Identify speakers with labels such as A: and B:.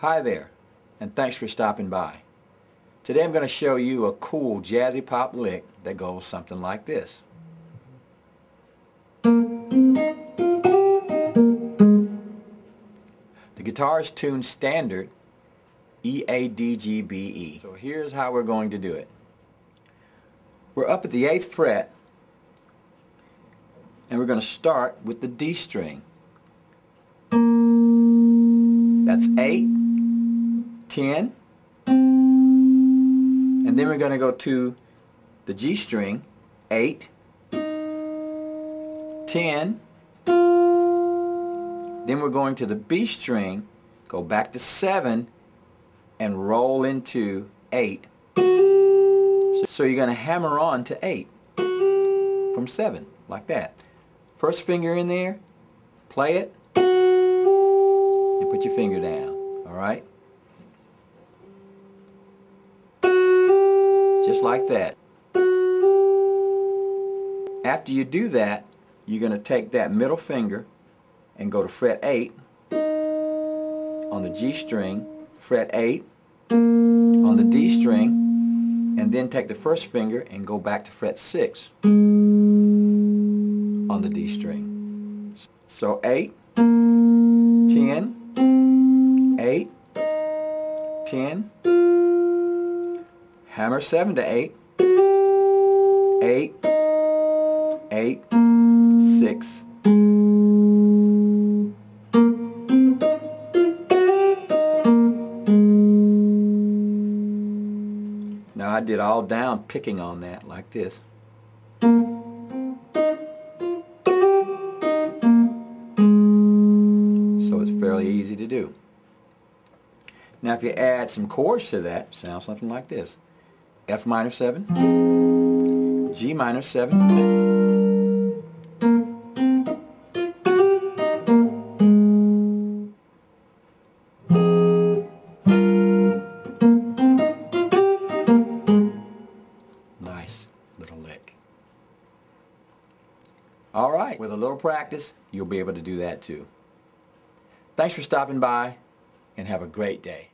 A: Hi there, and thanks for stopping by. Today I'm going to show you a cool jazzy pop lick that goes something like this. The guitar is tuned standard E, A, D, G, B, E. So here's how we're going to do it. We're up at the 8th fret and we're going to start with the D string. That's 8, 10, and then we're going to go to the G string, 8, 10, then we're going to the B string, go back to 7, and roll into 8. So you're going to hammer on to 8 from 7, like that. First finger in there, play it, and put your finger down, alright? Just like that. After you do that, you're going to take that middle finger and go to fret 8 on the G string, fret 8 on the D string, and then take the first finger and go back to fret 6 on the D string. So 8, 10, 8, 10, hammer 7 to 8, 8, 8, 6, Now I did all down picking on that like this. So it's fairly easy to do. Now if you add some chords to that, sounds something like this. F minor 7, G minor 7, Nice little lick. Alright, with a little practice, you'll be able to do that too. Thanks for stopping by, and have a great day.